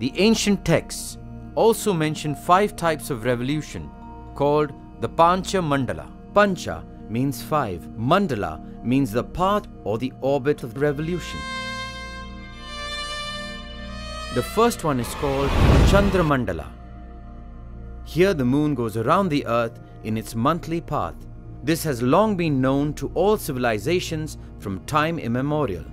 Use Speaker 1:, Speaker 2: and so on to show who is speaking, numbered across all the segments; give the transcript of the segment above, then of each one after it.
Speaker 1: The ancient texts also mention five types of revolution called the Pancha Mandala. Pancha means five, Mandala means the path or the orbit of revolution. The first one is called Chandra Mandala. Here the moon goes around the earth in its monthly path. This has long been known to all civilizations from time immemorial.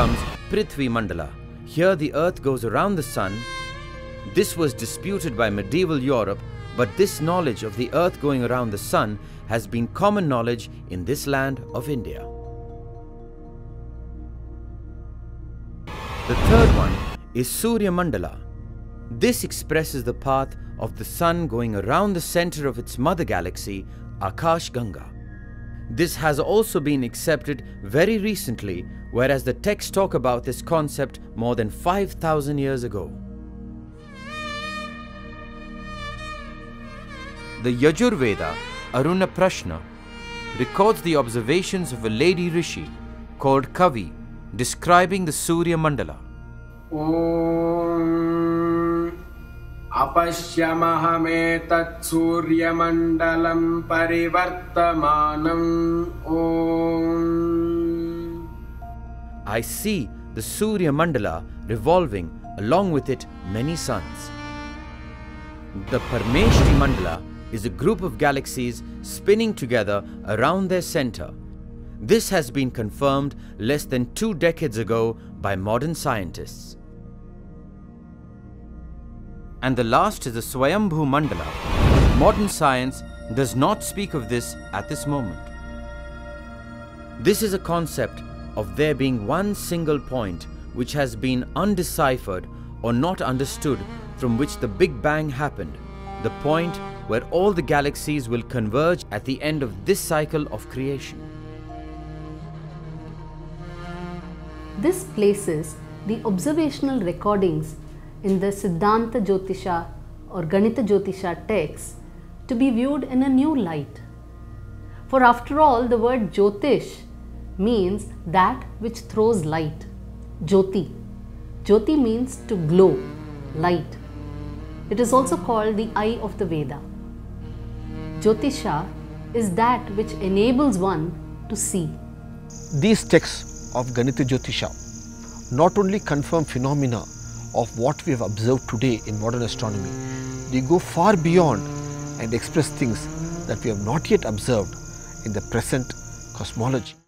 Speaker 1: Comes Prithvi Mandala. Here the earth goes around the sun. This was disputed by medieval Europe, but this knowledge of the earth going around the sun has been common knowledge in this land of India. The third one is Surya Mandala. This expresses the path of the sun going around the center of its mother galaxy, Akash Ganga. This has also been accepted very recently, whereas the texts talk about this concept more than 5000 years ago. The Yajurveda, Aruna Prashna, records the observations of a lady rishi called Kavi describing the Surya Mandala.
Speaker 2: अपश्यमहमेतत् सूर्यमण्डलं परिवर्तमानम् Om
Speaker 1: I see the Surya Mandala revolving along with it many suns. The Parmeshti Mandala is a group of galaxies spinning together around their center. This has been confirmed less than two decades ago by modern scientists. And the last is the Swayambhu Mandala. Modern science does not speak of this at this moment. This is a concept of there being one single point which has been undeciphered or not understood from which the Big Bang happened, the point where all the galaxies will converge at the end of this cycle of creation.
Speaker 3: This places the observational recordings in the Siddhanta Jyotisha or Ganita Jyotisha texts to be viewed in a new light. For after all, the word Jyotish means that which throws light. Jyoti. Jyoti means to glow, light. It is also called the eye of the Veda. Jyotisha is that which enables one to see.
Speaker 4: These texts of Ganita Jyotisha not only confirm phenomena of what we have observed today in modern astronomy, they go far beyond and express things that we have not yet observed in the present cosmology.